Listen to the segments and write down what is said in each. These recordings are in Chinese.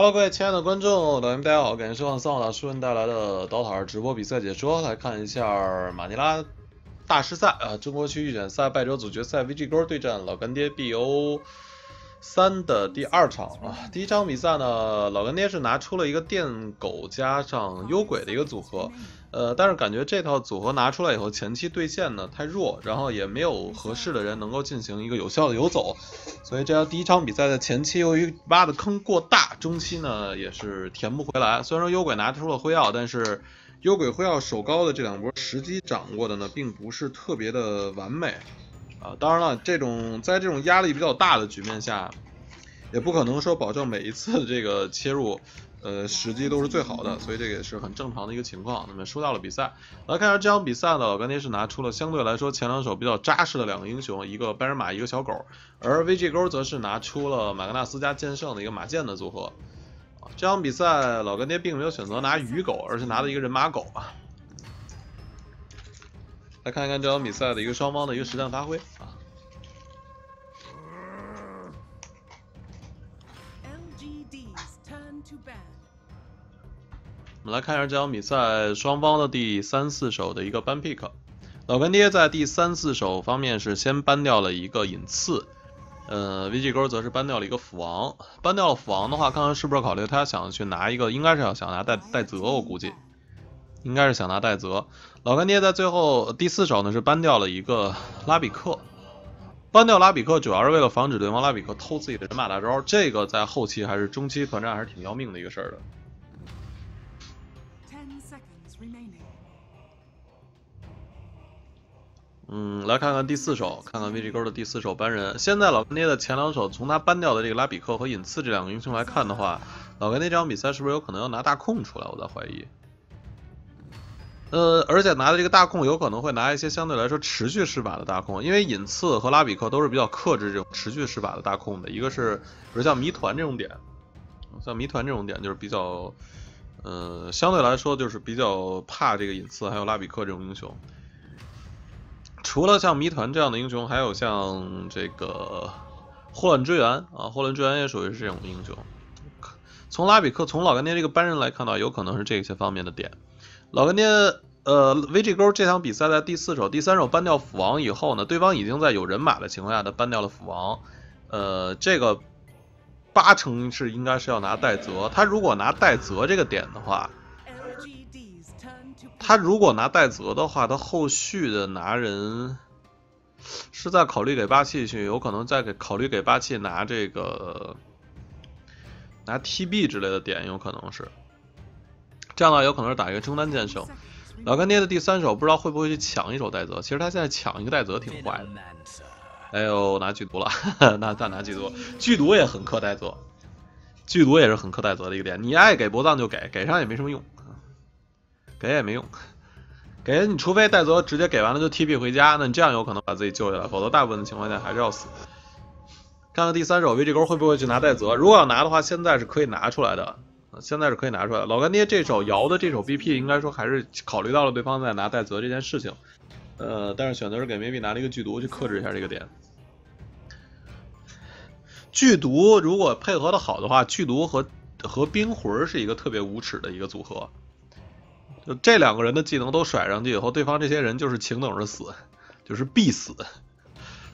Hello，各位亲爱的观众，老爷们大家好，感谢收看桑塔书人带来的刀塔二直播比赛解说，来看一下马尼拉大师赛啊，中国区预选赛败者组决赛，VG 哥对战老干爹 BO 三的第二场啊。第一场比赛呢，老干爹是拿出了一个电狗加上幽鬼的一个组合。呃，但是感觉这套组合拿出来以后，前期对线呢太弱，然后也没有合适的人能够进行一个有效的游走，所以这样第一场比赛的前期由于挖的坑过大，中期呢也是填不回来。虽然说幽鬼拿出了辉耀，但是幽鬼辉耀手高的这两波时机掌握的呢并不是特别的完美啊。当然了，这种在这种压力比较大的局面下，也不可能说保证每一次这个切入。呃，时机都是最好的，所以这个也是很正常的一个情况。那么输掉了比赛，来看一下这场比赛呢，老干爹是拿出了相对来说前两手比较扎实的两个英雄，一个白人马，一个小狗，而 VG 勾则是拿出了马格纳斯加剑圣的一个马剑的组合。这场比赛老干爹并没有选择拿鱼狗，而是拿了一个人马狗啊。来看一看这场比赛的一个双方的一个实战发挥啊。我们来看一下这场比赛双方的第三四手的一个 ban pick。老干爹在第三四手方面是先 ban 掉了一个隐刺，呃，VG 哥则是搬掉了一个斧王。搬掉了斧王的话，看看是不是考虑他想去拿一个，应该是要想拿戴戴泽，我估计应该是想拿戴泽。老干爹在最后第四手呢是搬掉了一个拉比克，搬掉拉比克主要是为了防止对方拉比克偷自己的人马大招，这个在后期还是中期团战还是挺要命的一个事儿的。嗯，来看看第四手，看看 VG 勾的第四手搬人。现在老干爹的前两手，从他搬掉的这个拉比克和隐刺这两个英雄来看的话，老干爹这场比赛是不是有可能要拿大控出来？我在怀疑。呃，而且拿的这个大控有可能会拿一些相对来说持续施法的大控，因为隐刺和拉比克都是比较克制这种持续施法的大控的。一个是，比如像谜团这种点，像谜团这种点就是比较，呃，相对来说就是比较怕这个隐刺还有拉比克这种英雄。除了像谜团这样的英雄，还有像这个霍乱之源啊，霍乱之源也属于是这种英雄。从拉比克，从老干爹这个班人来看到，有可能是这些方面的点。老干爹，呃，VG 勾这场比赛在第四手、第三手搬掉斧王以后呢，对方已经在有人马的情况下，他搬掉了斧王。呃，这个八成是应该是要拿戴泽。他如果拿戴泽这个点的话。他如果拿戴泽的话，他后续的拿人是在考虑给霸气去，有可能在给考虑给霸气拿这个拿 TB 之类的点，有可能是这样的话，有可能是打一个中单剑圣。老干爹的第三手不知道会不会去抢一手戴泽，其实他现在抢一个戴泽挺坏的。哎呦，拿剧毒了，那再拿剧毒，剧毒也很克戴泽，剧毒也是很克戴泽的一个点，你爱给博藏就给，给上也没什么用。给也没用，给你除非戴泽直接给完了就 TP 回家，那你这样有可能把自己救下来，否则大部分的情况下还是要死。看看第三手 VG 勾会不会去拿戴泽，如果要拿的话，现在是可以拿出来的，现在是可以拿出来。老干爹这手摇的这手 BP 应该说还是考虑到了对方在拿戴泽这件事情，呃，但是选择是给 maybe 拿了一个剧毒去克制一下这个点。剧毒如果配合的好的话，剧毒和和冰魂是一个特别无耻的一个组合。就这两个人的技能都甩上去以后，对方这些人就是情等着死，就是必死。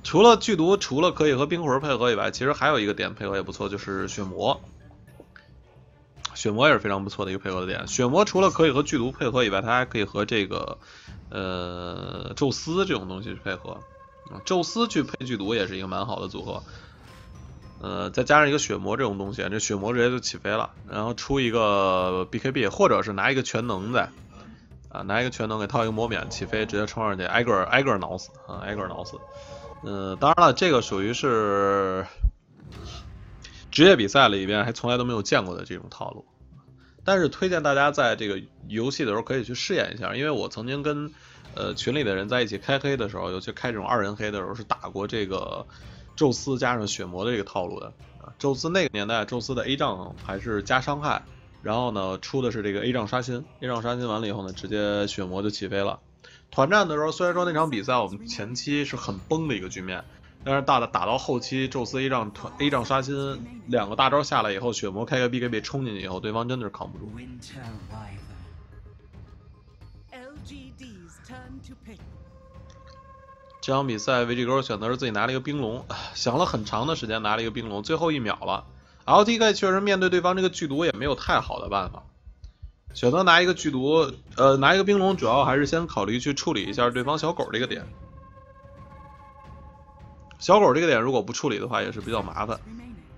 除了剧毒，除了可以和冰魂配合以外，其实还有一个点配合也不错，就是血魔。血魔也是非常不错的一个配合的点。血魔除了可以和剧毒配合以外，它还可以和这个呃宙斯这种东西去配合。宙斯去配剧毒也是一个蛮好的组合。呃，再加上一个血魔这种东西，这血魔直接就起飞了。然后出一个 BKB，或者是拿一个全能的，啊，拿一个全能给套一个魔免起飞，直接冲上去，挨个挨个挠死啊，挨个挠死。嗯，当然了，这个属于是职业比赛里边还从来都没有见过的这种套路。但是推荐大家在这个游戏的时候可以去试验一下，因为我曾经跟呃群里的人在一起开黑的时候，尤其开这种二人黑的时候，是打过这个。宙斯加上血魔的这个套路的啊，宙斯那个年代，宙斯的 A 杖还是加伤害，然后呢出的是这个 A 杖刷新，A 杖刷新完了以后呢，直接血魔就起飞了。团战的时候，虽然说那场比赛我们前期是很崩的一个局面，但是打打到后期，宙斯 A 仗团 A 仗刷新两个大招下来以后，血魔开个 BKB 冲进去以后，对方真的是扛不住。LGDs turn to pick. 这场比赛，VG 哥选择是自己拿了一个冰龙，想了很长的时间拿了一个冰龙，最后一秒了。LTK 确实面对对方这个剧毒也没有太好的办法，选择拿一个剧毒，呃，拿一个冰龙，主要还是先考虑去处理一下对方小狗这个点。小狗这个点如果不处理的话，也是比较麻烦。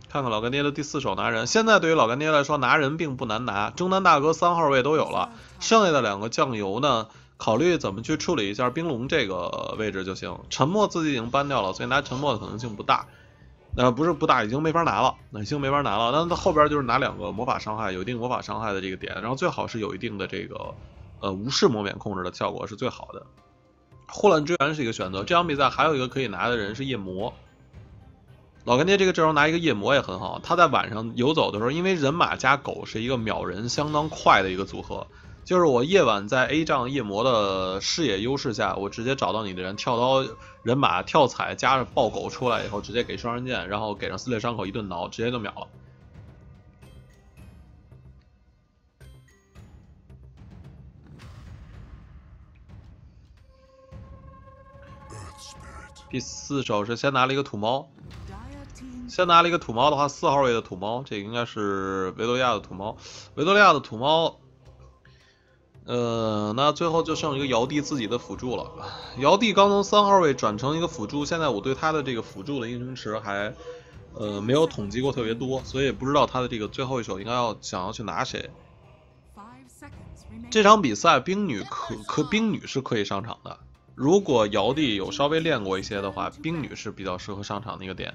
看看老干爹的第四手拿人，现在对于老干爹来说拿人并不难拿，中单大哥三号位都有了，剩下的两个酱油呢，考虑怎么去处理一下冰龙这个位置就行。沉默自己已经搬掉了，所以拿沉默的可能性不大。呃，不是不大，已经没法拿了，已经没法拿了。那它后边就是拿两个魔法伤害，有一定魔法伤害的这个点，然后最好是有一定的这个呃无视魔免控制的效果是最好的。霍乱支援是一个选择，这场比赛还有一个可以拿的人是夜魔。老干爹这个阵容拿一个夜魔也很好，他在晚上游走的时候，因为人马加狗是一个秒人相当快的一个组合，就是我夜晚在 A 仗夜魔的视野优势下，我直接找到你的人，跳刀人马跳踩加上爆狗出来以后，直接给双刃剑，然后给上撕裂伤口一顿挠，直接就秒了。第四手是先拿了一个土猫，先拿了一个土猫的话，四号位的土猫，这个应该是维多利亚的土猫，维多利亚的土猫，呃，那最后就剩一个尧帝自己的辅助了。尧帝刚从三号位转成一个辅助，现在我对他的这个辅助的英雄池还呃没有统计过特别多，所以也不知道他的这个最后一手应该要想要去拿谁。这场比赛冰女可可冰女是可以上场的。如果尧帝有稍微练过一些的话，冰女是比较适合上场的一个点。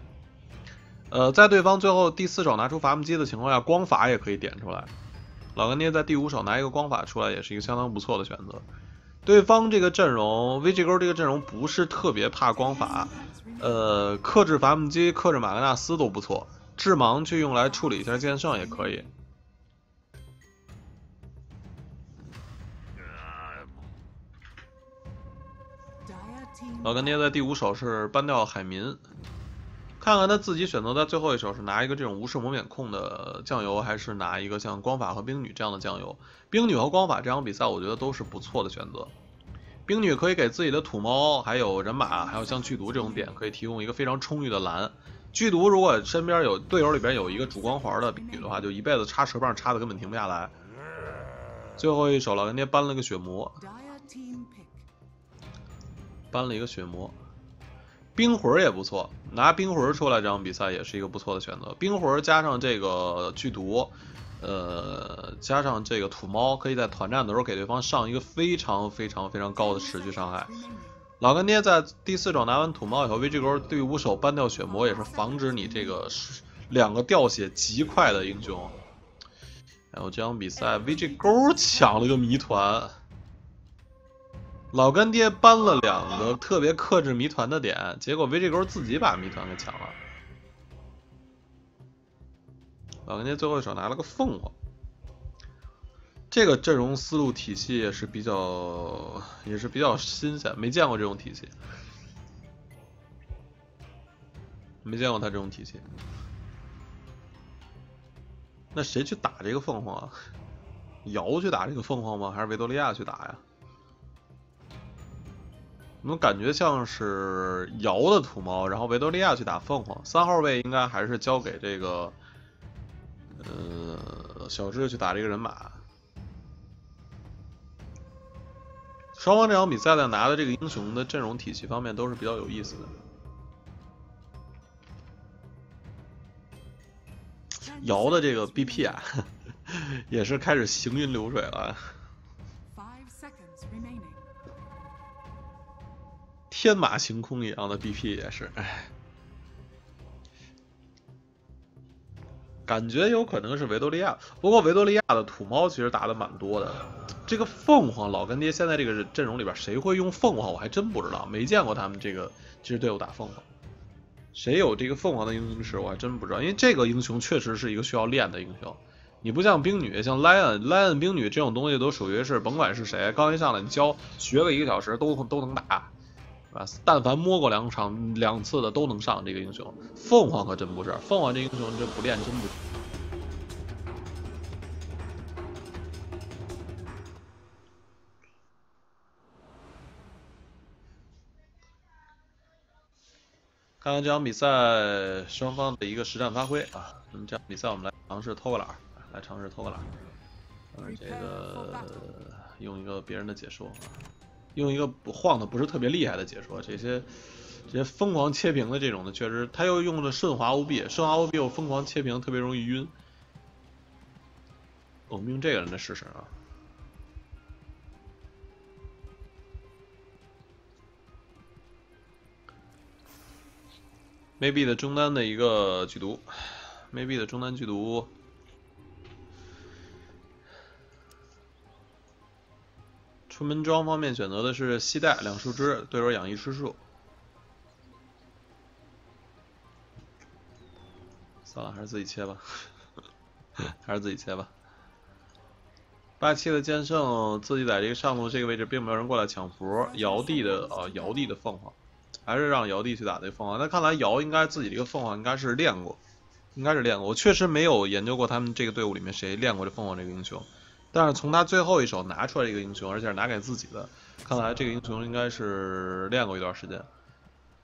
呃，在对方最后第四手拿出伐木机的情况下，光法也可以点出来。老干爹在第五手拿一个光法出来，也是一个相当不错的选择。对方这个阵容，VG 勾这个阵容不是特别怕光法，呃，克制伐木机、克制马格纳斯都不错，致盲去用来处理一下剑圣也可以。老干爹在第五手是搬掉海民，看看他自己选择在最后一手是拿一个这种无视魔免控的酱油，还是拿一个像光法和冰女这样的酱油。冰女和光法这场比赛我觉得都是不错的选择。冰女可以给自己的土猫、还有人马、还有像剧毒这种点，可以提供一个非常充裕的蓝。剧毒如果身边有队友里边有一个主光环的冰女的话，就一辈子插蛇棒插的根本停不下来。最后一手老干爹搬了个血魔。搬了一个血魔，冰魂也不错，拿冰魂出来这场比赛也是一个不错的选择。冰魂加上这个剧毒，呃，加上这个土猫，可以在团战的时候给对方上一个非常非常非常高的持续伤害。老干爹在第四手拿完土猫以后，VG 勾第五手搬掉血魔，也是防止你这个两个掉血极快的英雄。然后这场比赛，VG 勾抢了个谜团。老干爹搬了两个特别克制谜团的点，结果 VG 勾自己把谜团给抢了。老干爹最后一手拿了个凤凰，这个阵容思路体系也是比较也是比较新鲜，没见过这种体系，没见过他这种体系。那谁去打这个凤凰啊？瑶去打这个凤凰吗？还是维多利亚去打呀？怎么感觉像是瑶的土猫，然后维多利亚去打凤凰，三号位应该还是交给这个，呃，小智去打这个人马。双方这场比赛在拿的这个英雄的阵容体系方面都是比较有意思的。瑶的这个 BP 啊，也是开始行云流水了。天马行空一样的 BP 也是，哎，感觉有可能是维多利亚。不过维多利亚的土猫其实打的蛮多的。这个凤凰老干爹现在这个阵容里边谁会用凤凰，我还真不知道，没见过他们这个这支队伍打凤凰。谁有这个凤凰的英雄池，我还真不知道。因为这个英雄确实是一个需要练的英雄。你不像冰女，像 Lion、Lion 冰女这种东西都属于是甭管是谁，刚一上来你教学个一个小时都都能打。是吧？但凡摸过两场两次的都能上这个英雄。凤凰可真不是，凤凰这英雄这不练真不。看看这场比赛双方的一个实战发挥啊。那么这场比赛我们来尝试偷个懒，来尝试偷个懒儿。嗯，这个用一个别人的解说啊，用一个晃的不是特别厉害的解说。这些这些疯狂切屏的这种的，确实他又用了顺滑 OB，顺滑 OB 又疯狂切屏，特别容易晕。我们用这个人的试试啊。maybe 的中单的一个剧毒，maybe 的中单剧毒，门装方面选择的是系带两树枝，对手养一吃树，算了，还是自己切吧，还是自己切吧。八七的剑圣自己在这个上路这个位置，并没有人过来抢符，尧帝的啊，尧帝的凤凰。还是让尧帝去打那凤凰，那看来尧应该自己这个凤凰应该是练过，应该是练过。我确实没有研究过他们这个队伍里面谁练过这凤凰这个英雄，但是从他最后一手拿出来这个英雄，而且是拿给自己的，看来这个英雄应该是练过一段时间。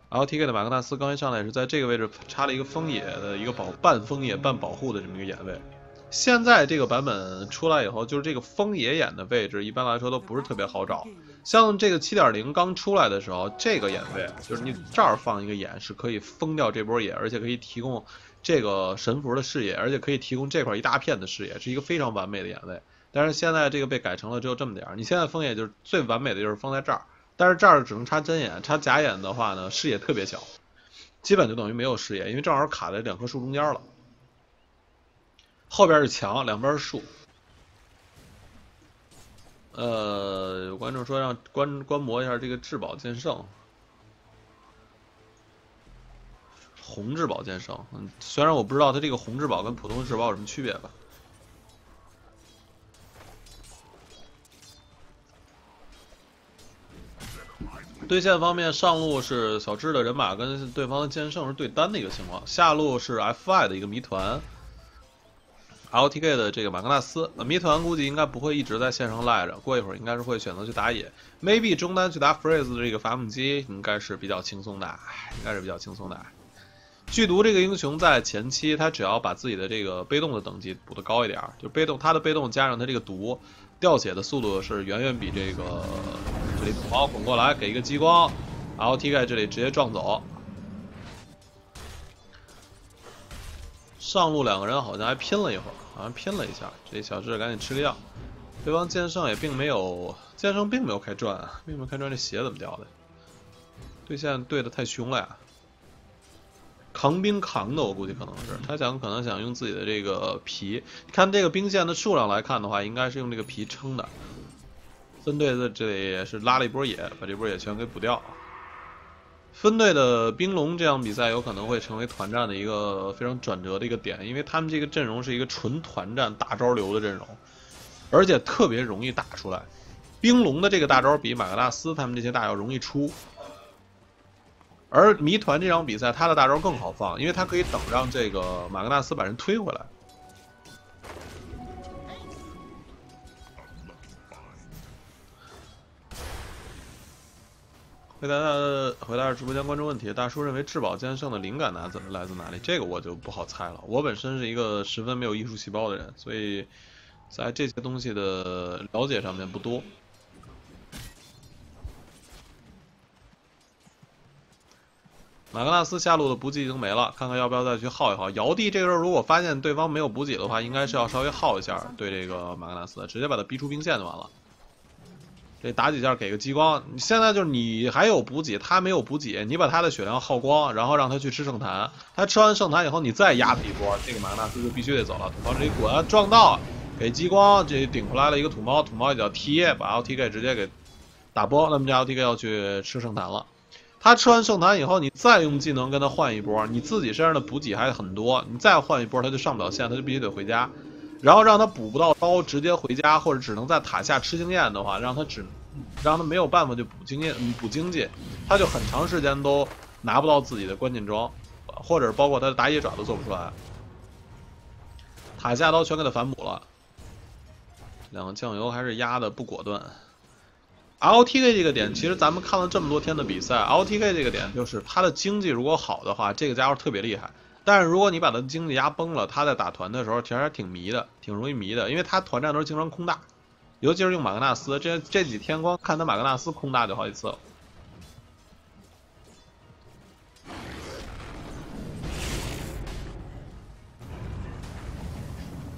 LTK 的马格纳斯刚一上来是在这个位置插了一个风野的一个保半风野半保护的这么一个眼位。现在这个版本出来以后，就是这个风野眼的位置，一般来说都不是特别好找。像这个七点零刚出来的时候，这个眼位就是你这儿放一个眼是可以封掉这波野，而且可以提供这个神符的视野，而且可以提供这块一大片的视野，是一个非常完美的眼位。但是现在这个被改成了只有这么点儿，你现在封野就是最完美的就是封在这儿，但是这儿只能插真眼，插假眼的话呢，视野特别小，基本就等于没有视野，因为正好卡在两棵树中间了。后边是墙，两边是树。呃，有观众说让观观摩一下这个至宝剑圣，红至宝剑圣。嗯，虽然我不知道它这个红至宝跟普通至宝有什么区别吧。对线方面，上路是小智的人马跟对方的剑圣是对单的一个情况，下路是 FY 的一个谜团。LTK 的这个马格纳斯，谜团估计应该不会一直在线上赖着，过一会儿应该是会选择去打野，maybe 中单去打 Freeze 的这个伐木机应该是比较轻松的，应该是比较轻松的。剧毒这个英雄在前期他只要把自己的这个被动的等级补得高一点，就被动他的被动加上他这个毒，掉血的速度是远远比这个这里土猫滚过来给一个激光，LTK 这里直接撞走。上路两个人好像还拼了一会儿，好像拼了一下。这小智赶紧吃个药。对方剑圣也并没有，剑圣并没有开转，并没有开转，这血怎么掉的？对线对的太凶了呀！扛兵扛的，我估计可能是他想，可能想用自己的这个皮。看这个兵线的数量来看的话，应该是用这个皮撑的。分队在这里也是拉了一波野，把这波野全给补掉。分队的冰龙这场比赛有可能会成为团战的一个非常转折的一个点，因为他们这个阵容是一个纯团战大招流的阵容，而且特别容易打出来。冰龙的这个大招比马格纳斯他们这些大要容易出，而谜团这场比赛他的大招更好放，因为他可以等让这个马格纳斯把人推回来。回答大回答直播间观众问题，大叔认为至宝剑圣的灵感来自来自哪里？这个我就不好猜了。我本身是一个十分没有艺术细胞的人，所以在这些东西的了解上面不多。马格纳斯下路的补给已经没了，看看要不要再去耗一耗。尧帝这个时候如果发现对方没有补给的话，应该是要稍微耗一下，对这个马格纳斯，直接把他逼出兵线就完了。这打几下给个激光，你现在就是你还有补给，他没有补给，你把他的血量耗光，然后让他去吃圣坛，他吃完圣坛以后，你再压他一波，这个马格纳斯就必须得走了。土猫这一滚撞到，给激光，这顶出来了一个土猫，土猫一脚踢，把 LTK 直接给打波。那么这 LTK 要去吃圣坛了，他吃完圣坛以后，你再用技能跟他换一波，你自己身上的补给还很多，你再换一波，他就上不了线，他就必须得回家。然后让他补不到刀，直接回家，或者只能在塔下吃经验的话，让他只让他没有办法去补经验、补经济，他就很长时间都拿不到自己的关键装，或者包括他的打野爪都做不出来。塔下刀全给他反补了，两个酱油还是压的不果断。LTK 这个点，其实咱们看了这么多天的比赛，LTK 这个点就是他的经济如果好的话，这个家伙特别厉害。但是如果你把他的经济压崩了，他在打团的时候其实还挺迷的，挺容易迷的，因为他团战都是经常空大，尤其是用马格纳斯，这这几天光看他马格纳斯空大就好几次了。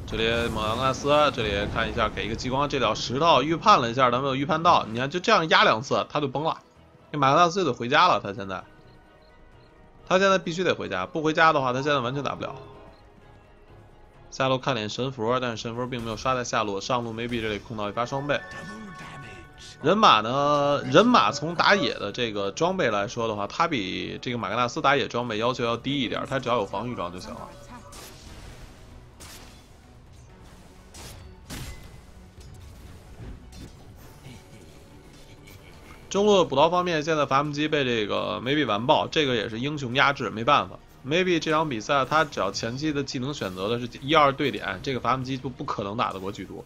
这里马格纳斯，这里看一下，给一个激光，这条石头预判了一下，他没有预判到，你看就这样压两次，他就崩了。这马格纳斯就得回家了，他现在，他现在必须得回家，不回家的话，他现在完全打不了。下路看脸神符，但是神符并没有刷在下路，上路 Maybe 这里控到一发双倍。人马呢？人马从打野的这个装备来说的话，他比这个马格纳斯打野装备要求要低一点，他只要有防御装就行了。中路的补刀方面，现在伐木机被这个 maybe 完爆，这个也是英雄压制，没办法。maybe 这场比赛他只要前期的技能选择的是一二对点，这个伐木机就不可能打得过剧毒。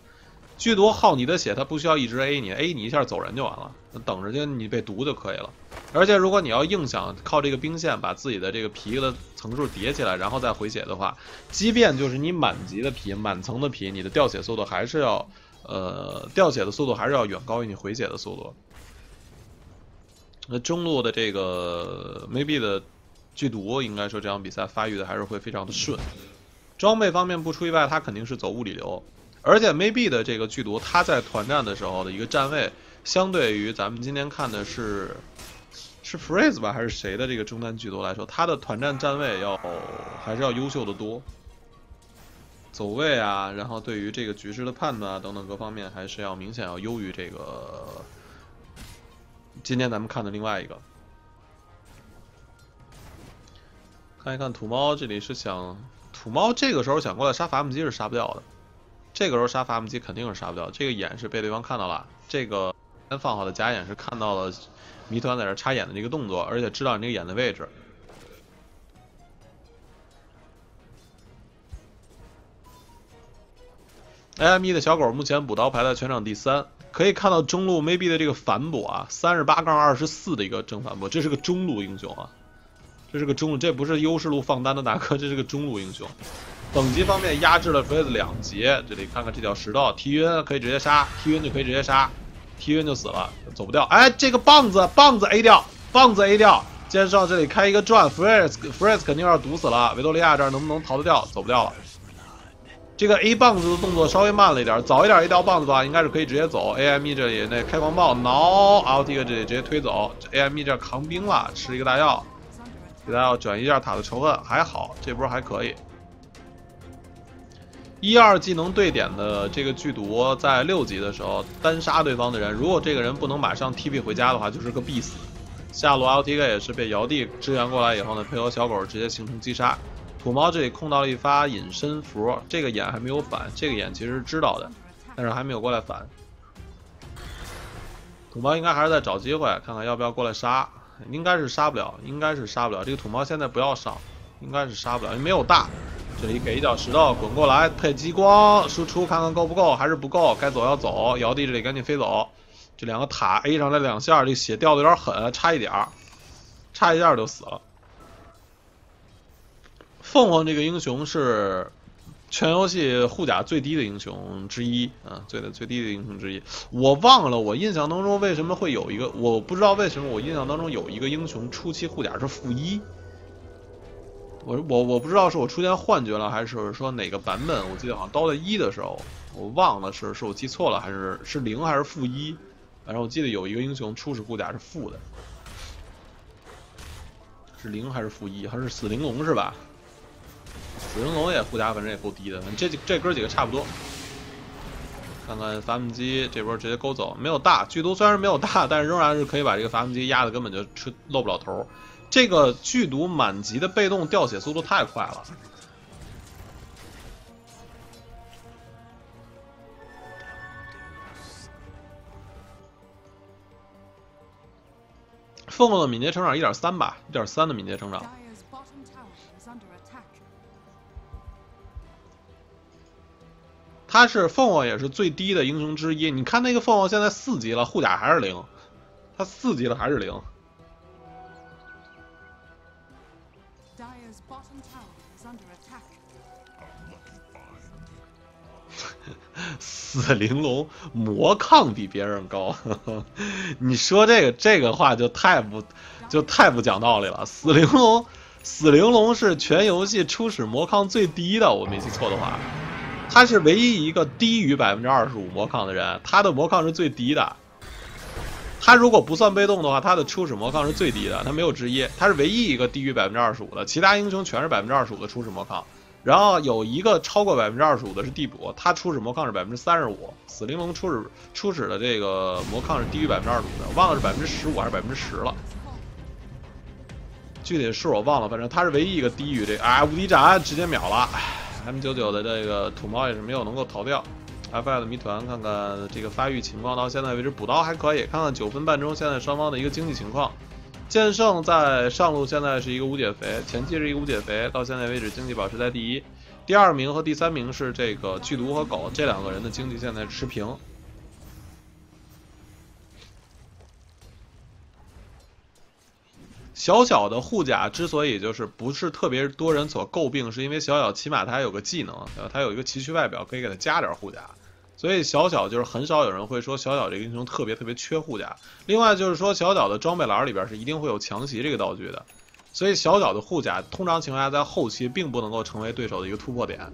剧毒耗你的血，他不需要一直 A 你，A 你一下走人就完了，等着就你被毒就可以了。而且如果你要硬想靠这个兵线把自己的这个皮的层数叠起来，然后再回血的话，即便就是你满级的皮、满层的皮，你的掉血速度还是要，呃，掉血的速度还是要远高于你回血的速度。那中路的这个 maybe 的剧毒，应该说这场比赛发育的还是会非常的顺。装备方面不出意外，他肯定是走物理流。而且 maybe 的这个剧毒，他在团战的时候的一个站位，相对于咱们今天看的是是 freeze 吧，还是谁的这个中单剧毒来说，他的团战站位要还是要优秀的多。走位啊，然后对于这个局势的判断啊等等各方面，还是要明显要优于这个。今天咱们看的另外一个，看一看土猫这里是想土猫这个时候想过来杀伐木机是杀不掉的，这个时候杀伐木机肯定是杀不掉。这个眼是被对方看到了，这个先放好的假眼是看到了谜团在这插眼的这个动作，而且知道你这个眼的位置。AME 的小狗目前补刀排在全场第三。可以看到中路 maybe 的这个反补啊，三十八杠二十四的一个正反补，这是个中路英雄啊，这是个中路，这不是优势路放单的大哥，这是个中路英雄。等级方面压制了 Freeze 两级，这里看看这条石道，踢晕可以直接杀，踢晕就可以直接杀，踢晕就死了，走不掉。哎，这个棒子棒子 A 掉，棒子 A 掉，接着这里开一个转，Freeze Freeze 肯定要毒死了，维多利亚这儿能不能逃得掉？走不掉了。这个 A 棒子的动作稍微慢了一点，早一点 A 掉棒子的话，应该是可以直接走。AME 这里那开狂暴挠，LT 这里直接推走。AME 这扛兵了，吃一个大药，给大药转移一下塔的仇恨，还好这波还可以。一二技能对点的这个剧毒，在六级的时候单杀对方的人，如果这个人不能马上 TP 回家的话，就是个必死。下路 LTK 也是被瑶帝支援过来以后呢，配合小狗直接形成击杀。土猫这里控到了一发隐身符，这个眼还没有反，这个眼其实是知道的，但是还没有过来反。土猫应该还是在找机会，看看要不要过来杀，应该是杀不了，应该是杀不了。这个土猫现在不要上，应该是杀不了，没有大。这里给一脚石头滚过来，配激光输出，看看够不够，还是不够，该走要走。瑶弟这里赶紧飞走，这两个塔 A 上来两下，这血掉的有点狠，差一点，差一下就死了。凤凰这个英雄是全游戏护甲最低的英雄之一啊，最的最低的英雄之一。我忘了，我印象当中为什么会有一个，我不知道为什么我印象当中有一个英雄初期护甲是负一。我我我不知道是我出现幻觉了，还是说哪个版本？我记得好像刀在一的时候，我忘了是是我记错了，还是是零还是负一？反正我记得有一个英雄初始护甲是负的，是零还是负一？还是死灵龙是吧？死灵龙也护甲，反正也够低的。这这哥几个差不多。看看伐木机这波直接勾走，没有大剧毒，虽然没有大，但是仍然是可以把这个伐木机压的根本就出露不了头。这个剧毒满级的被动掉血速度太快了。凤凰的敏捷成长一点三吧，一点三的敏捷成长。他是凤凰也是最低的英雄之一。你看那个凤凰现在四级了，护甲还是零，他四级了还是零。死玲珑魔抗比别人高，你说这个这个话就太不就太不讲道理了。死玲珑，死玲珑是全游戏初始魔抗最低的，我没记错的话，他是唯一一个低于百分之二十五魔抗的人，他的魔抗是最低的。他如果不算被动的话，他的初始魔抗是最低的，他没有之一，他是唯一一个低于百分之二十五的，其他英雄全是百分之二十五的初始魔抗。然后有一个超过百分之二十五的是地补，他初始魔抗是百分之三十五，死灵龙初始初始的这个魔抗是低于百分之二十五的，忘了是百分之十五还是百分之十了，具体的数我忘了，反正他是唯一一个低于这哎无敌斩直接秒了，M 九九的这个土猫也是没有能够逃掉。F I 的谜团，看看这个发育情况，到现在为止补刀还可以，看看九分半钟现在双方的一个经济情况。剑圣在上路现在是一个无解肥，前期是一个无解肥，到现在为止经济保持在第一，第二名和第三名是这个剧毒和狗，这两个人的经济现在持平。小小的护甲之所以就是不是特别多人所诟病，是因为小小起码他还有个技能，呃，他有一个崎岖外表，可以给他加点护甲。所以小小就是很少有人会说小小这个英雄特别特别缺护甲。另外就是说小小的装备栏里边是一定会有强袭这个道具的，所以小小的护甲通常情况下在后期并不能够成为对手的一个突破点。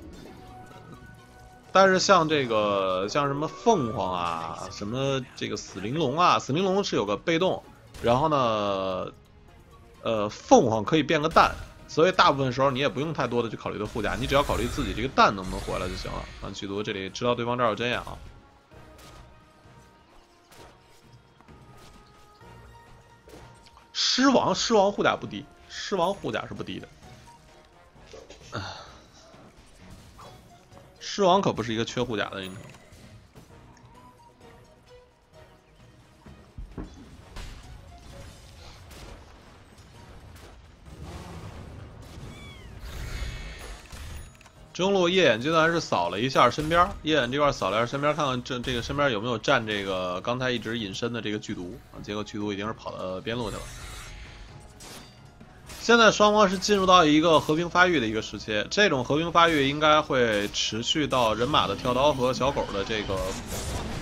但是像这个像什么凤凰啊，什么这个死灵龙啊，死灵龙是有个被动，然后呢，呃，凤凰可以变个蛋，所以大部分时候你也不用太多的去考虑的护甲，你只要考虑自己这个蛋能不能回来就行了。啊，剧毒这里知道对方这儿有针眼啊。狮王，狮王护甲不低，狮王护甲是不低的。狮王可不是一个缺护甲的英雄。中路夜眼阶段是扫了一下身边，夜眼这块扫了一下身边，看看这这个身边有没有站这个刚才一直隐身的这个剧毒啊，结果剧毒已经是跑到边路去了。现在双方是进入到一个和平发育的一个时期，这种和平发育应该会持续到人马的跳刀和小狗的这个，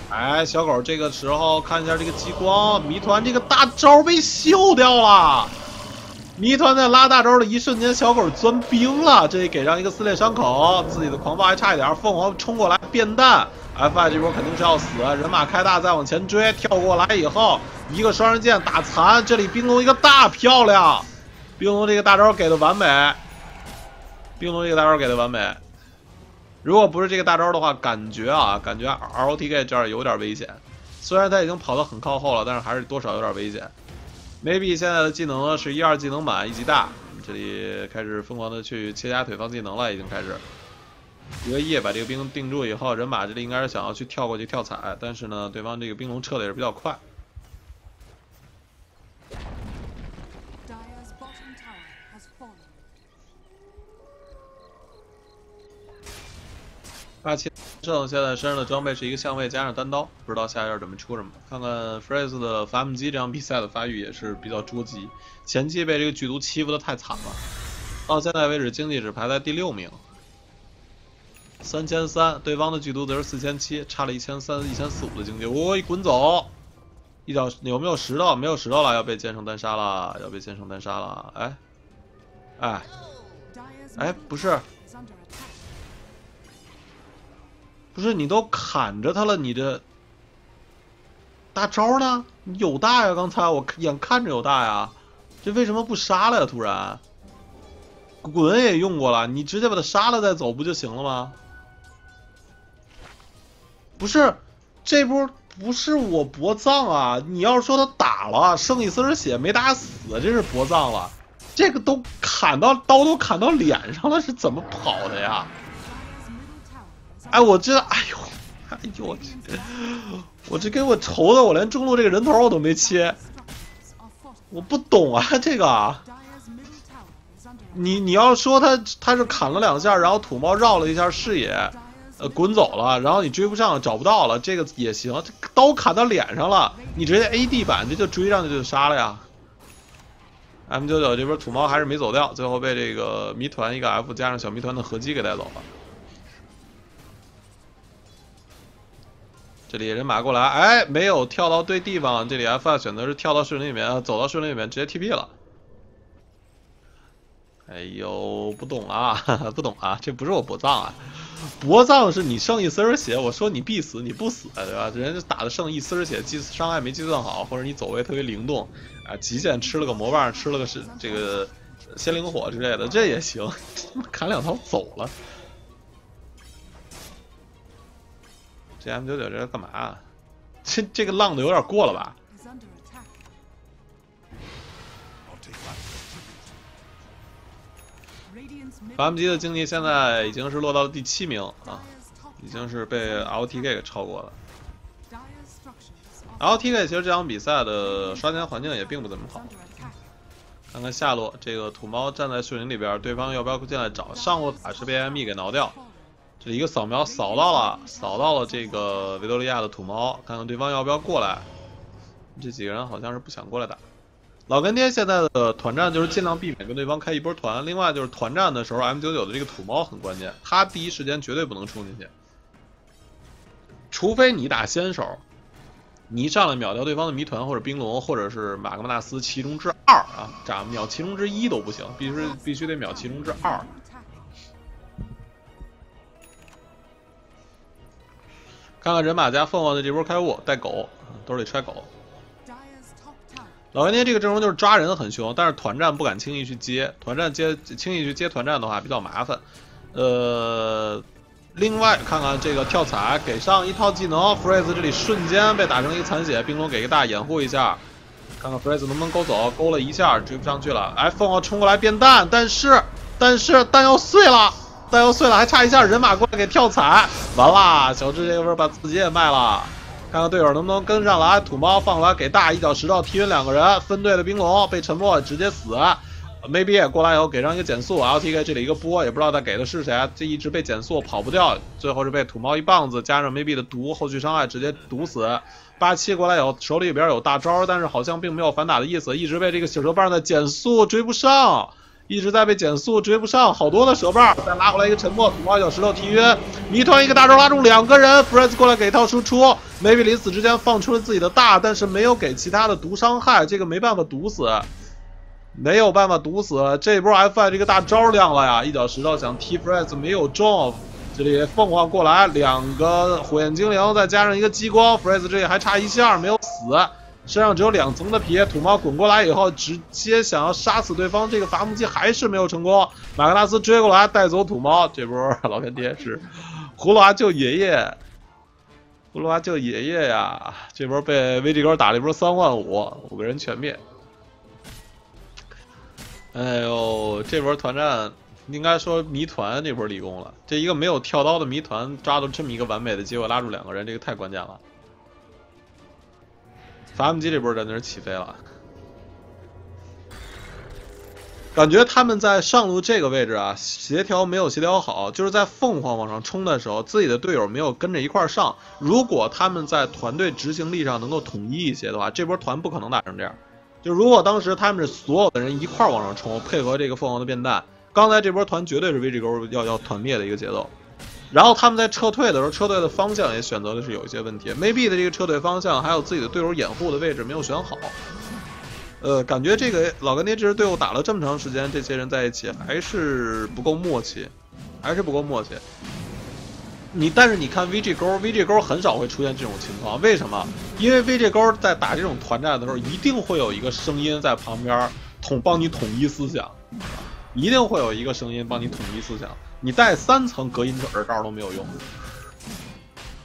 哎，小狗这个时候看一下这个激光，谜团这个大招被秀掉了。谜团在拉大招的一瞬间，小狗钻冰了，这里给上一个撕裂伤口，自己的狂暴还差一点。凤凰冲过来变蛋，FI 这波肯定是要死，人马开大再往前追，跳过来以后一个双刃剑打残，这里冰龙一个大漂亮，冰龙这个大招给的完美，冰龙这个大招给的完美。如果不是这个大招的话，感觉啊，感觉 ROTK 这儿有点危险，虽然他已经跑得很靠后了，但是还是多少有点危险。Maybe 现在的技能呢是一二技能满一级大，这里开始疯狂的去切加腿放技能了，已经开始。一个 E 把这个兵定住以后，人马这里应该是想要去跳过去跳踩，但是呢，对方这个冰龙撤的也是比较快。八七胜现在身上的装备是一个相位加上单刀，不知道下一阵准备出什么。看看 Phrase 的伐木机这场比赛的发育也是比较捉急，前期被这个剧毒欺负的太惨了，到现在为止经济只排在第六名，三千三，对方的剧毒则是四千七，差了一千三、一千四五的经济。哦，一滚走，一脚有没有石头？没有石头了，要被剑圣单杀了，要被剑圣单杀了。哎，哎，哎不是不是你都砍着他了，你这大招呢？你有大呀！刚才我眼看着有大呀，这为什么不杀了呀？突然，滚也用过了，你直接把他杀了再走不就行了吗？不是，这波不是我博藏啊！你要说他打了，剩一丝血没打死，这是博藏了。这个都砍到刀都砍到脸上了，是怎么跑的呀？哎，我这，哎呦，哎呦，我这，我这给我愁的，我连中路这个人头我都没切。我不懂啊，这个，你你要说他他是砍了两下，然后土猫绕了一下视野，呃，滚走了，然后你追不上，找不到了，这个也行。这刀砍到脸上了，你直接 A D 版这就追上去就杀了呀。M 九九这边土猫还是没走掉，最后被这个谜团一个 F 加上小谜团的合击给带走了。这里人马过来，哎，没有跳到对地方，这里 F 二选择是跳到树林里面，走到树林里面直接 TP 了。哎呦，不懂啊，不懂啊，这不是我博藏啊，博藏是你剩一丝血，我说你必死，你不死，对吧？人家打的剩一丝血，计伤害没计算好，或者你走位特别灵动，啊，极限吃了个魔棒，吃了个是这个仙灵火之类的，这也行，砍两刀走了。这 M 九九这是干嘛、啊？这这个浪的有点过了吧？？M 级的经济现在已经是落到了第七名啊，已经是被 LTK 给超过了。LTK 其实这场比赛的刷钱环境也并不怎么好。看看下路，这个土猫站在树林里边，对方要不要进来找？上路塔是被 ME 给挠掉，这一个扫描扫到了，扫到了这个维多利亚的土猫，看看对方要不要过来。这几个人好像是不想过来打。老干爹现在的团战就是尽量避免跟对方开一波团，另外就是团战的时候 M99 的这个土猫很关键，他第一时间绝对不能冲进去，除非你打先手，你一上来秒掉对方的谜团或者冰龙或者是马格纳斯其中之二啊，炸秒其中之一都不行，必须必须得秒其中之二。看看人马加凤凰的这波开悟带狗，兜里揣狗。老干爹这个阵容就是抓人很凶，但是团战不敢轻易去接，团战接轻易去接团战的话比较麻烦。呃，另外看看这个跳踩给上一套技能，Freeze 这里瞬间被打成一个残血，冰龙给个大掩护一下，看看 Freeze 能不能勾走，勾了一下追不上去了。哎，凤凰冲过来变蛋，但是但是蛋要碎了。蛋要碎了，还差一下人马过来给跳踩，完了！小智这个份儿把自己也卖了。看看队友能不能跟上来，土猫放出来给大一脚石头踢晕两个人，分队的冰龙被沉默直接死，maybe 过来以后给上一个减速，LTK 这里一个波也不知道他给的是谁，这一直被减速跑不掉，最后是被土猫一棒子加上 maybe 的毒后续伤害直接毒死。八七过来以后手里边有大招，但是好像并没有反打的意思，一直被这个小蛇棒的减速追不上。一直在被减速追不上，好多的蛇棒，再拉回来一个沉默，土猫一脚石头踢晕，谜团一个大招拉住两个人，Fries 过来给一套输出，maybe 临死之前放出了自己的大，但是没有给其他的毒伤害，这个没办法毒死，没有办法毒死，这波 FI 这个大招亮了呀，一脚石头想踢 Fries 没有中，这里凤凰过来两个火焰精灵，再加上一个激光，Fries 这里还差一下没有死。身上只有两层的皮，土猫滚过来以后，直接想要杀死对方，这个伐木机还是没有成功。马格纳斯追过来带走土猫，这波老干爹是葫芦娃救爷爷，葫芦娃救爷爷呀！这波被 VG 哥打了一波三万五，五个人全灭。哎呦，这波团战应该说谜团这波立功了，这一个没有跳刀的谜团抓到这么一个完美的机会拉住两个人，这个太关键了。伐木机这波真的是起飞了，感觉他们在上路这个位置啊，协调没有协调好，就是在凤凰往上冲的时候，自己的队友没有跟着一块上。如果他们在团队执行力上能够统一一些的话，这波团不可能打成这样。就如果当时他们是所有的人一块往上冲，配合这个凤凰的变蛋，刚才这波团绝对是 VG 勾要要团灭的一个节奏。然后他们在撤退的时候，撤退的方向也选择的是有一些问题，maybe 的这个撤退方向，还有自己的队友掩护的位置没有选好。呃，感觉这个老干爹这支队伍打了这么长时间，这些人在一起还是不够默契，还是不够默契。你但是你看 VG 勾，VG 勾很少会出现这种情况，为什么？因为 VG 勾在打这种团战的时候，一定会有一个声音在旁边统帮你统一思想，一定会有一个声音帮你统一思想。你带三层隔音的耳罩都没有用。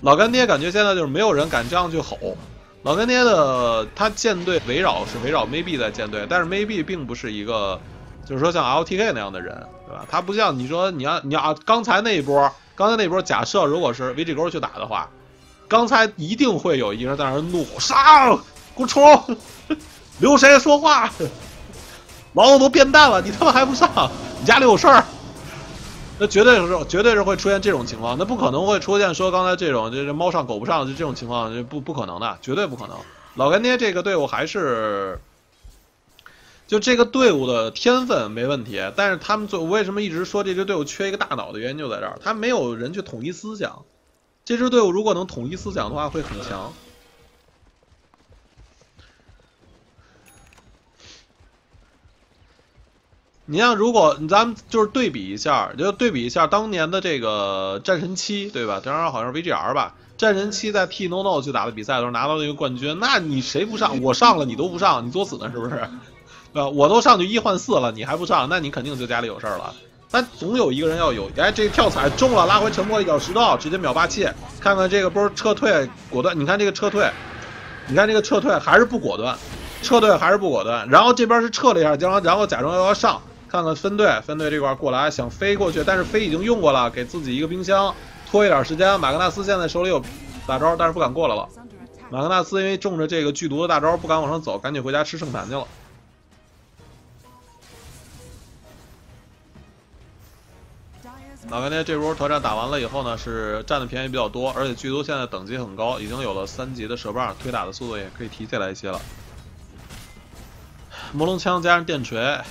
老干爹感觉现在就是没有人敢这样去吼。老干爹的他舰队围绕是围绕 maybe 在舰队，但是 maybe 并不是一个，就是说像 LTK 那样的人，对吧？他不像你说你要你要啊刚才那一波，刚才那一波假设如果是 VG 勾去打的话，刚才一定会有一个人在那怒吼，给我冲！留谁说话？老子都变蛋了，你他妈还不上？你家里有事儿？那绝对是绝对是会出现这种情况，那不可能会出现说刚才这种就是猫上狗不上就这种情况，这不不可能的，绝对不可能。老干爹这个队伍还是，就这个队伍的天分没问题，但是他们做为什么一直说这支队伍缺一个大脑的原因就在这儿，他没有人去统一思想。这支队伍如果能统一思想的话，会很强。你像，如果咱们就是对比一下，就对比一下当年的这个战神七，对吧？当然好像是 VGR 吧。战神七在 T No No 去打的比赛的时候拿到了一个冠军，那你谁不上？我上了，你都不上，你作死呢是不是？对吧？我都上去一换四了，你还不上，那你肯定就家里有事儿了。但总有一个人要有。哎，这跳踩中了，拉回沉默一脚石头，直接秒霸气。看看这个波撤退果断，你看这个撤退，你看这个撤退还是不果断，撤退还是不果断。然后这边是撤了一下，然后然后假装又要上。看看分队，分队这块过来想飞过去，但是飞已经用过了，给自己一个冰箱，拖一点时间。马格纳斯现在手里有大招，但是不敢过来了。马格纳斯因为中着这个剧毒的大招，不敢往上走，赶紧回家吃圣坛去了。老干爹这波团战打完了以后呢，是占的便宜比较多，而且剧毒现在等级很高，已经有了三级的蛇棒，推打的速度也可以提起来一些了。魔龙枪加上电锤。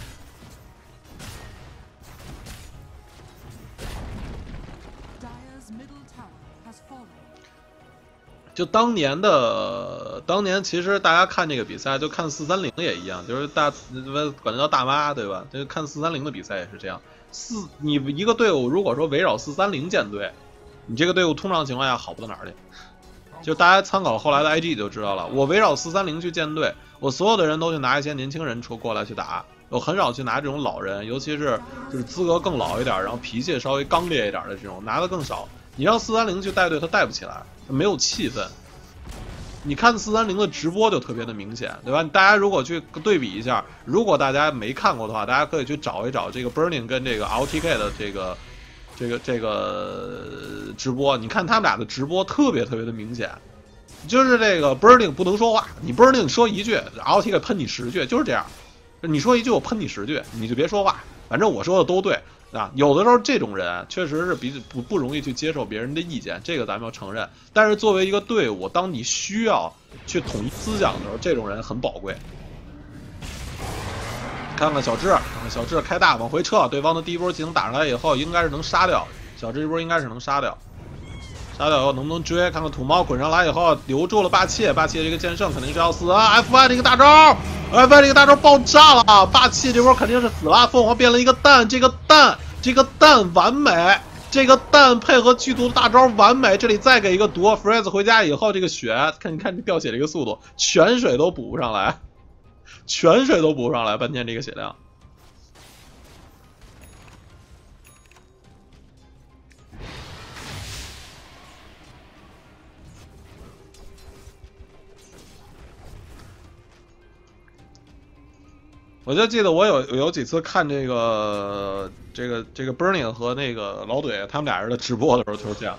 就当年的当年，其实大家看这个比赛，就看四三零也一样，就是大管它叫大妈，对吧？就看四三零的比赛也是这样。四，你一个队伍如果说围绕四三零建队，你这个队伍通常情况下好不到哪儿去。就大家参考后来的 IG 就知道了。我围绕四三零去建队，我所有的人都去拿一些年轻人出过来去打，我很少去拿这种老人，尤其是就是资格更老一点，然后脾气稍微刚烈一点的这种，拿的更少。你让四三零去带队，他带不起来，没有气氛。你看四三零的直播就特别的明显，对吧？大家如果去对比一下，如果大家没看过的话，大家可以去找一找这个 Burning 跟这个 LTK 的这个这个这个直播。你看他们俩的直播特别特别的明显，就是这个 Burning 不能说话，你 Burning 说一句，LTK 喷你十句，就是这样。你说一句，我喷你十句，你就别说话，反正我说的都对。啊，有的时候这种人确实是比不不容易去接受别人的意见，这个咱们要承认。但是作为一个队伍，当你需要去统一思想的时候，这种人很宝贵。看看小智，看看小智开大往回撤，对方的第一波技能打上来以后，应该是能杀掉小智，这波应该是能杀掉。杀掉以后能不能追？看看土猫滚上来以后留住了霸气，霸气这个剑圣肯定是要死啊！F Y 这个大招，F Y 这个大招爆炸了，霸气这波肯定是死了。凤凰变了一个蛋，这个蛋。这个蛋完美，这个蛋配合剧毒的大招完美。这里再给一个毒，Freeze 回家以后，这个血，看你看这掉血这个速度，泉水都补不上来，泉水都补不 上来，半天这个血量。我就记得我有有几次看这个这个这个 Burning 和那个老怼他们俩人的直播的时候就是这样。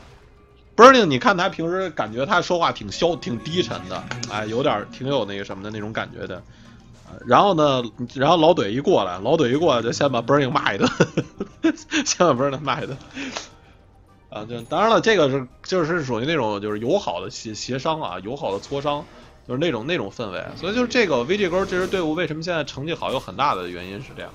Burning，你看他平时感觉他说话挺消挺低沉的，哎，有点挺有那个什么的那种感觉的。然后呢，然后老怼一过来，老怼一过来就先把 Burning 骂一顿，先把 Burning 骂一顿。啊，就当然了，这个是就是属于那种就是友好的协协商啊，友好的磋商。就是那种那种氛围，所以就是这个 VG 勾这支队伍为什么现在成绩好，有很大的原因是这样。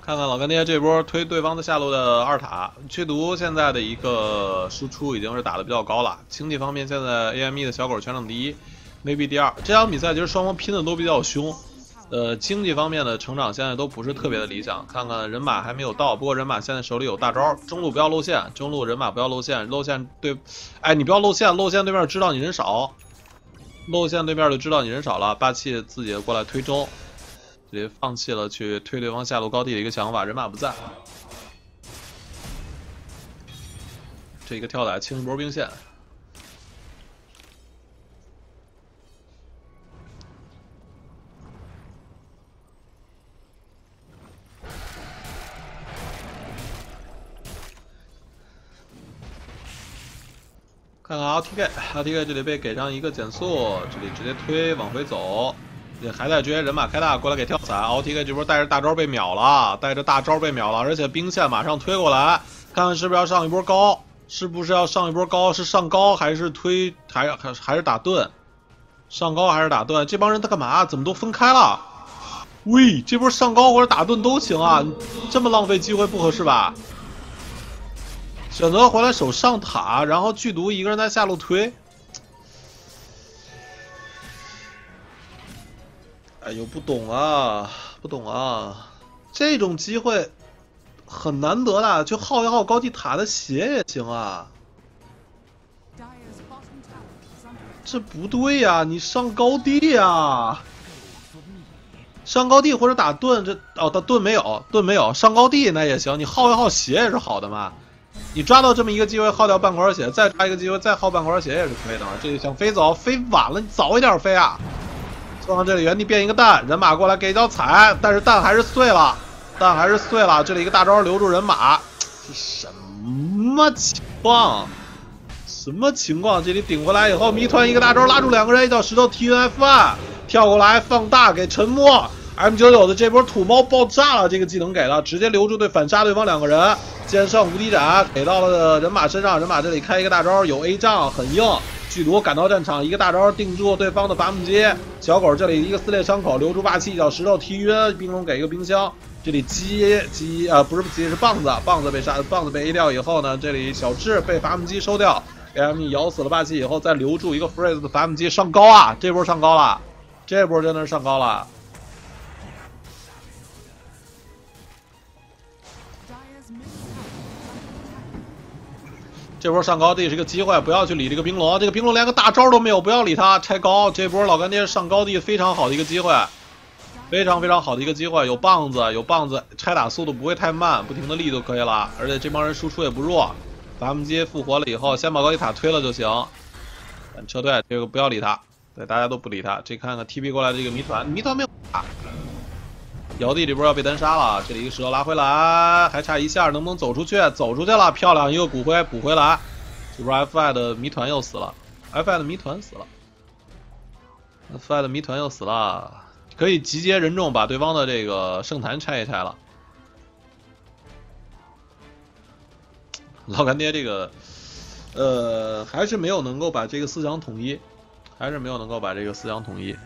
看看老干爹这波推对方的下路的二塔，驱毒现在的一个输出已经是打的比较高了。经济方面，现在 AME 的小狗全场第一，maybe 第二。这场比赛其实双方拼的都比较凶。呃，经济方面的成长现在都不是特别的理想。看看人马还没有到，不过人马现在手里有大招，中路不要露线，中路人马不要露线，露线对，哎，你不要露线，露线对面知道你人少，露线对面就知道你人少了，霸气自己过来推中，直接放弃了去推对方下路高地的一个想法，人马不在，这一个跳打清一波兵线。看看 LTK，LTK 这里被给上一个减速，这里直接推往回走，也还在追人马开大过来给跳伞，LTK 这波带着大招被秒了，带着大招被秒了，而且兵线马上推过来，看看是不是要上一波高，是不是要上一波高？是上高还是推还还还是打盾？上高还是打盾？这帮人他干嘛？怎么都分开了？喂，这波上高或者打盾都行啊，这么浪费机会不合适吧？选择回来守上塔，然后剧毒一个人在下路推。哎呦，不懂啊，不懂啊！这种机会很难得的，就耗一耗高地塔的血也行啊。这不对呀、你上高地呀、上高地或者打盾，这哦，打盾没有，盾没有，上高地那也行，你耗一耗血也是好的嘛。你抓到这么一个机会，耗掉半管血，再抓一个机会，再耗半管血也是可以的。这里想飞走，飞晚了，你早一点飞啊！坐到这里原地变一个蛋，人马过来给一脚踩，但是蛋还是碎了，蛋还是碎了。这里一个大招留住人马，这什么情况？什么情况？这里顶过来以后，谜团一个大招拉住两个人，一脚石头 T N F 1跳过来放大给沉默。M 九九的这波土猫爆炸了，这个技能给了，直接留住对反杀对方两个人。剑圣无敌斩给到了人马身上，人马这里开一个大招，有 A 仗很硬。剧毒赶到战场，一个大招定住对方的伐木机。小狗这里一个撕裂伤口，留住霸气，一脚石头踢晕。冰龙给一个冰箱。这里鸡鸡啊、不是鸡是棒子，棒子被杀，棒子被 A 掉以后呢，这里小智被伐木机收掉。AME 咬死了霸气以后，再留住一个 Freeze 的伐木机上高啊！这波上高了，这波真的是上高了。这波上高地是个机会，不要去理这个冰龙，这个冰龙连个大招都没有，不要理他，拆高。这波老干爹上高地非常好的一个机会，非常非常好的一个机会，有棒子，有棒子，拆打速度不会太慢，不停的立就可以了。而且这帮人输出也不弱，咱们直接复活了以后，先把高地塔推了就行。撤退，这个不要理他，对，大家都不理他。这看看 TP 过来的这个谜团，谜团没有打。姚弟这波要被单杀了，这里一个蛇拉回来，还差一下，能不能走出去？走出去了，漂亮，一个骨灰补回来。这波 FI 的谜团又死了，FI 的谜团死了，FI 的谜团又死了，可以集结人众把对方的这个圣坛拆一拆了。老干爹这个，呃，还是没有能够把这个思想统一，还是没有能够把这个思想统一。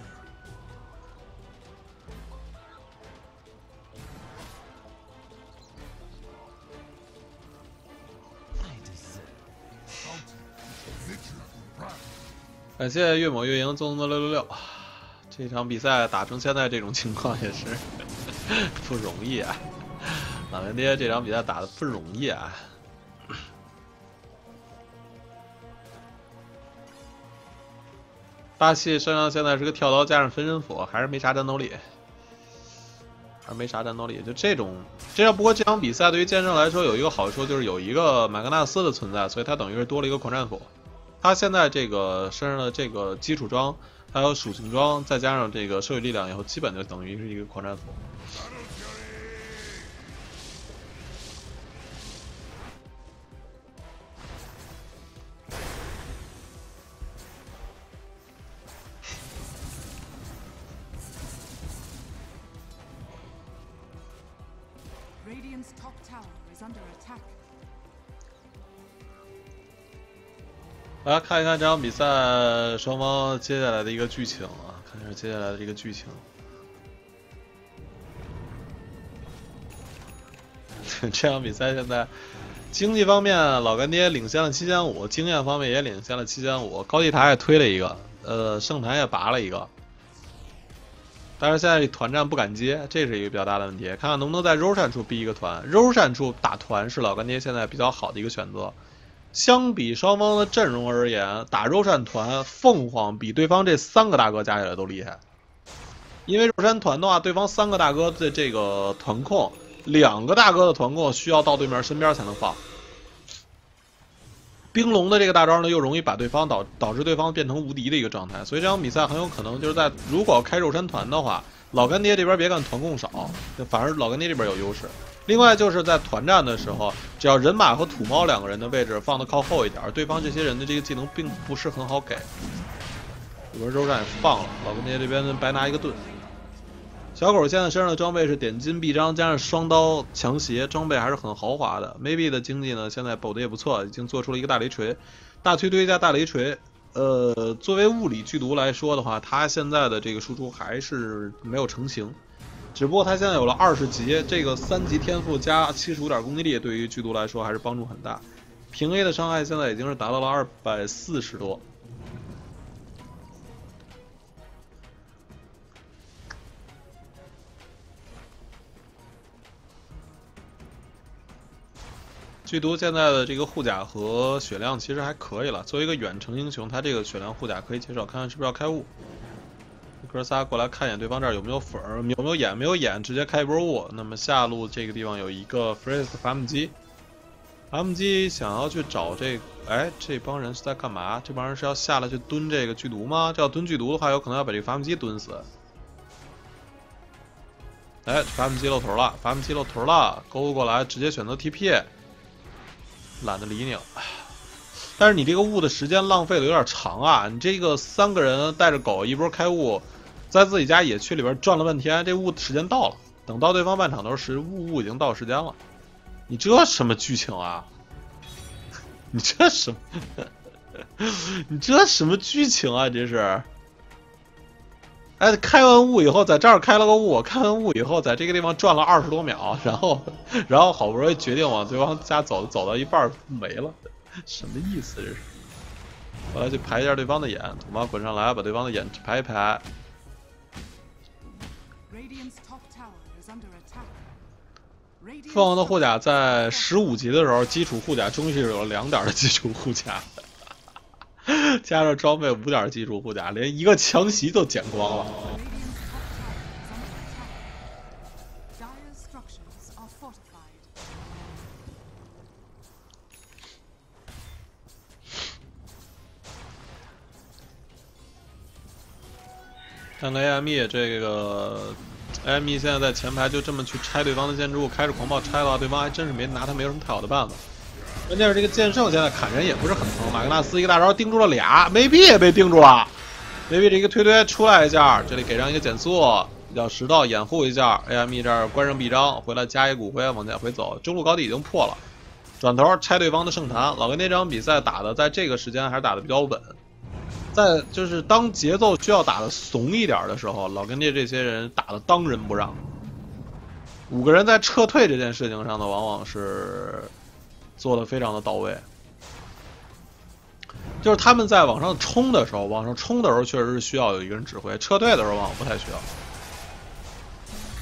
感谢越抹越赢，纵纵六六六。这场比赛打成现在这种情况也是 不容易啊！老干爹这场比赛打的不容易啊！大气身上现在是个跳刀加上分身斧，还是没啥战斗力，还是没啥战斗力。就这种，这要不过这场比赛对于剑圣来说有一个好处，就是有一个马格纳斯的存在，所以他等于是多了一个狂战斧。他现在这个身上的这个基础装，还有属性装，再加上这个社会力量以后，基本就等于是一个狂战斧。大家看一看这场比赛双方接下来的一个剧情啊，看一下接下来的这个剧情。这场比赛现在经济方面老干爹领先了七千五，经验方面也领先了七千五，高地塔也推了一个，呃，圣坛也拔了一个。但是现在团战不敢接，这是一个比较大的问题。看看能不能在柔善处逼一个团，柔善处打团是老干爹现在比较好的一个选择。相比双方的阵容而言，打肉山团，凤凰比对方这三个大哥加起来都厉害。因为肉山团的话，对方三个大哥的这个团控，两个大哥的团控需要到对面身边才能放。冰龙的这个大招呢，又容易把对方导导致对方变成无敌的一个状态，所以这场比赛很有可能就是在如果开肉山团的话，老干爹这边别看团控少，反而老干爹这边有优势。另外就是在团战的时候，只要人马和土猫两个人的位置放的靠后一点，对方这些人的这个技能并不是很好给。有人肉战也放了，老干爹这边白拿一个盾。小狗现在身上的装备是点金臂章加上双刀强鞋，装备还是很豪华的。Maybe 的经济呢，现在保的也不错，已经做出了一个大雷锤，大推推加大雷锤。呃，作为物理剧毒来说的话，它现在的这个输出还是没有成型。只不过他现在有了二十级，这个三级天赋加七十五点攻击力，对于剧毒来说还是帮助很大。平 A 的伤害现在已经是达到了二百四十多。剧毒现在的这个护甲和血量其实还可以了，作为一个远程英雄，他这个血量护甲可以接受。看看是不是要开雾。哥仨过来看一眼对方这儿有没有粉儿，有没有眼？没有眼，直接开一波雾。那么下路这个地方有一个 freeze 伐木机，伐木机想要去找这，哎，这帮人是在干嘛？这帮人是要下来去蹲这个剧毒吗？这要蹲剧毒的话，有可能要把这个伐木机蹲死。哎，伐木机露头了，伐木机露头了，勾过来直接选择 TP，懒得理你了。但是你这个雾的时间浪费的有点长啊！你这个三个人带着狗一波开雾。在自己家野区里边转了半天，这雾时间到了，等到对方半场的时候，雾雾已经到时间了。你这什么剧情啊？你这什么？你这什么剧情啊？这是？哎，开完雾以后，在这儿开了个雾，开完雾以后，在这个地方转了二十多秒，然后，然后好不容易决定往对方家走，走到一半没了，什么意思？这是？我来去排一下对方的眼，土猫滚上来，把对方的眼排一排。凤凰的护甲在十五级的时候，基础护甲终于是有了两点的基础护甲，加上装备五点基础护甲，连一个强袭都减光了。看看 AME 这个。AME 现在在前排，就这么去拆对方的建筑物，开着狂暴拆的话，对方还真是没拿他没有什么太好的办法。关键是这个剑圣现在砍人也不是很疼，马格纳斯一个大招盯住了俩，梅碧也被盯住了。梅碧这一个推推出来一下，这里给上一个减速，叫石道掩护一下。AME 这儿关上臂章，回来加一骨灰往前回走，中路高地已经破了，转头拆对方的圣坛。老哥那场比赛打的在这个时间还是打的比较稳。在就是当节奏需要打的怂一点的时候，老跟爹这些人打的当仁不让。五个人在撤退这件事情上呢，往往是做的非常的到位。就是他们在往上冲的时候，往上冲的时候确实是需要有一个人指挥，撤退的时候往往不太需要。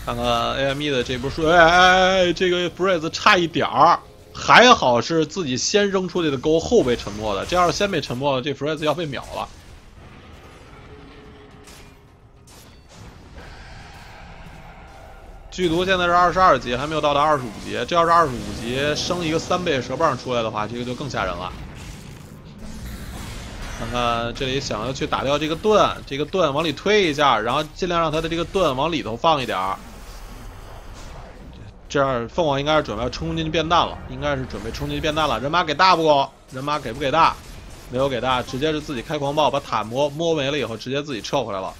看看 AME 的这波说，哎哎，这个 Freeze 差一点儿。还好是自己先扔出去的钩，后被沉默的。这要是先被沉默了，这 Freeze 要被秒了。剧毒现在是二十二级，还没有到达二十五级。这要是二十五级升一个三倍蛇棒出来的话，这个就更吓人了。看看这里想要去打掉这个盾，这个盾往里推一下，然后尽量让他的这个盾往里头放一点儿。这样凤凰应该是准备冲进去变蛋了，应该是准备冲进去变蛋了。人马给大不？人马给不给大？没有给大，直接是自己开狂暴，把塔摸摸没了以后，直接自己撤回来了。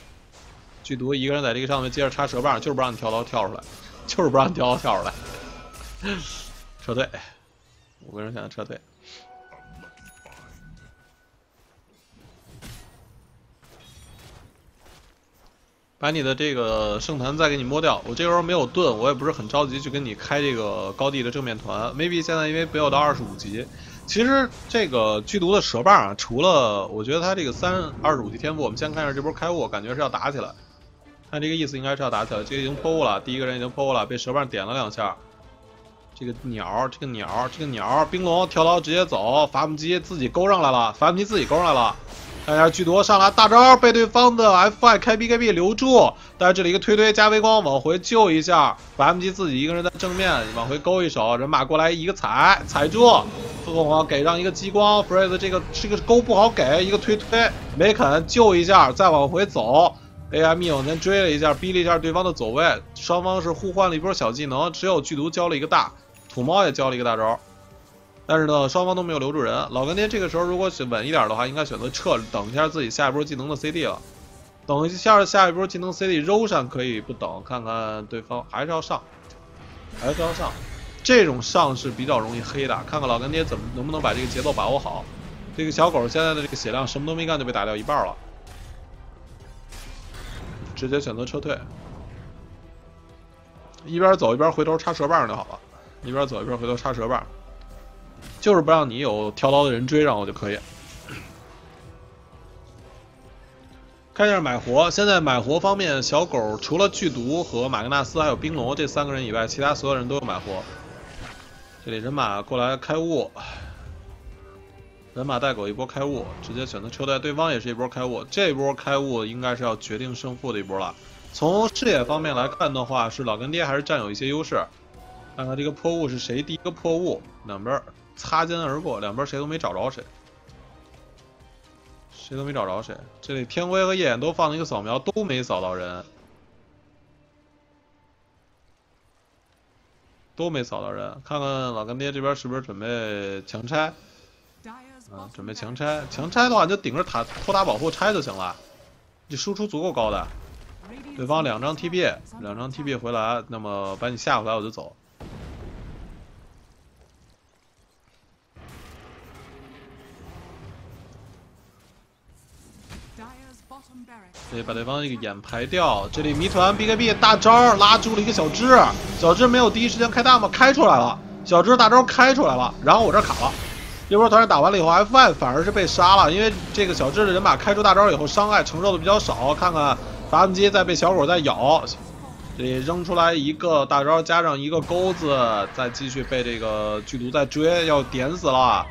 剧毒一个人在这个上面接着插蛇棒，就是不让你跳刀跳出来，就是不让你跳刀跳出来。撤退，五个人现在撤退。把你的这个圣坛再给你摸掉。我这时候没有盾，我也不是很着急去跟你开这个高地的正面团。maybe 现在因为没有到二十五级，其实这个剧毒的蛇棒啊，除了我觉得他这个三二十五级天赋，我们先看一下这波开雾，感觉是要打起来。看这个意思，应该是要打起来。这个已经破雾了，第一个人已经破雾了，被蛇棒点了两下。这个鸟，这个鸟，这个鸟，冰龙跳刀直接走，伐木机自己勾上来了，伐木机自己勾上来了。看一下剧毒上来大招，被对方的 F5 开 BKB 留住。但是这里一个推推加微光往回救一下，伐木机自己一个人在正面往回勾一手，人马过来一个踩踩住，凤凰给上一个激光，Freeze 这个这个勾不好给，一个推推没肯救一下，再往回走。，AME 往前追了一下，逼了一下对方的走位，双方是互换了一波小技能，只有剧毒交了一个大，土猫也交了一个大招。但是呢，双方都没有留住人。老干爹这个时候如果是稳一点的话，应该选择撤，等一下自己下一波技能的 CD 了。等一下下一波技能 CD 揉上可以不等，看看对方还是要上，还是要上。这种上是比较容易黑的，看看老干爹怎么能不能把这个节奏把握好。这个小狗现在的这个血量什么都没干就被打掉一半了，直接选择撤退，一边走一边回头插蛇棒就好了，一边走一边回头插蛇棒。就是不让你有跳刀的人追上我就可以。看一下买活，现在买活方面，小狗除了剧毒和马格纳斯还有冰龙这三个人以外，其他所有人都有买活。这里人马过来开雾，人马带狗一波开雾，直接选择撤退。对方也是一波开雾，这波开雾应该是要决定胜负的一波了。从视野方面来看的话，是老干爹还是占有一些优势。看看这个破雾是谁第一个破雾，两边。擦肩而过，两边谁都没找着谁，谁都没找着谁。这里天辉和夜眼都放了一个扫描，都没扫到人，都没扫到人。看看老干爹这边是不是准备强拆？嗯，准备强拆。强拆的话，你就顶着塔拖塔保护拆就行了，你输出足够高的。对方两张 TB，两张 TB 回来，那么把你吓回来我就走。对把对方一个眼排掉。这里谜团 BKB 大招拉住了一个小智，小智没有第一时间开大吗？开出来了，小智大招开出来了。然后我这卡了，这波团战打完了以后，F1 反而是被杀了，因为这个小智的人马开出大招以后，伤害承受的比较少。看看发动机在被小狗在咬，这里扔出来一个大招，加上一个钩子，再继续被这个剧毒在追，要点死了。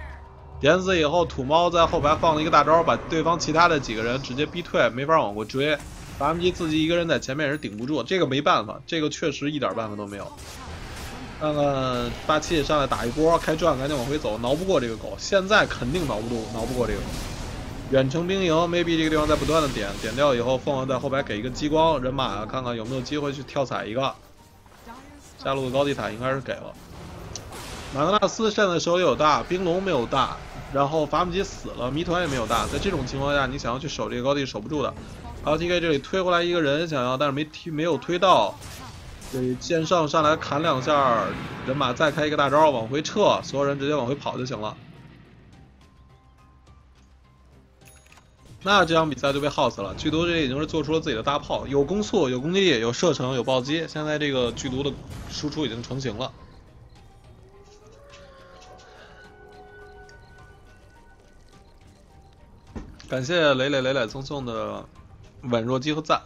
点死以后，土猫在后排放了一个大招，把对方其他的几个人直接逼退，没法往过追。发 M G 自己一个人在前面也是顶不住，这个没办法，这个确实一点办法都没有。看看霸气上来打一波，开转赶紧往回走，挠不过这个狗，现在肯定挠不住，挠不过这个狗。远程兵营，maybe 这个地方在不断的点，点掉以后，凤凰在后排给一个激光，人马看看有没有机会去跳踩一个。下路的高地塔应该是给了。马格纳斯现在手里有大，冰龙没有大。然后伐木机死了，谜团也没有大，在这种情况下，你想要去守这个高地守不住的。LTK 这里推回来一个人，想要，但是没踢，没有推到。这里剑圣上来砍两下，人马再开一个大招往回撤，所有人直接往回跑就行了。那这场比赛就被耗死了。剧毒这已经是做出了自己的大炮，有攻速，有攻击力，有射程，有暴击。现在这个剧毒的输出已经成型了。感谢磊磊磊磊赠送的宛若鸡和赞，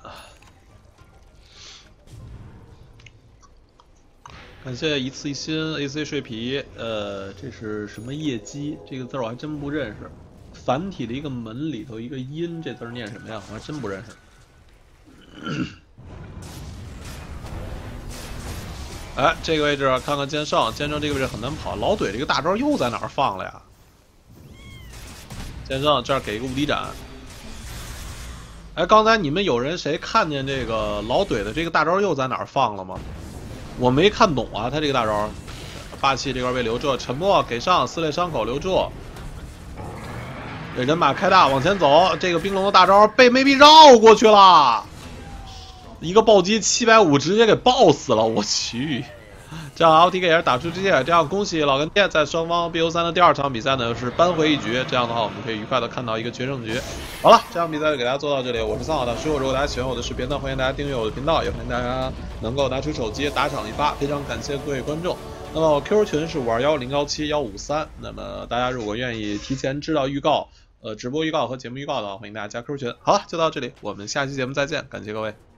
感谢一次一心 AC 睡皮，呃，这是什么业绩？这个字我还真不认识，繁体的一个门里头一个音，这字念什么呀？我还真不认识。哎，这个位置看看剑圣，剑圣这个位置很难跑，老怼这个大招又在哪儿放了呀？剑圣这儿给一个无敌斩。哎，刚才你们有人谁看见这个老怼的这个大招又在哪儿放了吗？我没看懂啊，他这个大招，霸气这块被留住，沉默给上撕裂伤口留住。这人马开大往前走，这个冰龙的大招被 maybe 绕过去了，一个暴击七百五直接给爆死了，我去。这样 LTK 也是打出机械，这样恭喜老干爹在双方 BO 三的第二场比赛呢是扳回一局，这样的话我们可以愉快的看到一个决胜局。好了，这场比赛就给大家做到这里，我是三好大师，如果大家喜欢我的视频呢，欢迎大家订阅我的频道，也欢迎大家能够拿出手机打赏一发，非常感谢各位观众。那么 QQ 群是五二幺零幺七幺五三，那么大家如果愿意提前知道预告，呃直播预告和节目预告的话，欢迎大家加 QQ 群。好了，就到这里，我们下期节目再见，感谢各位。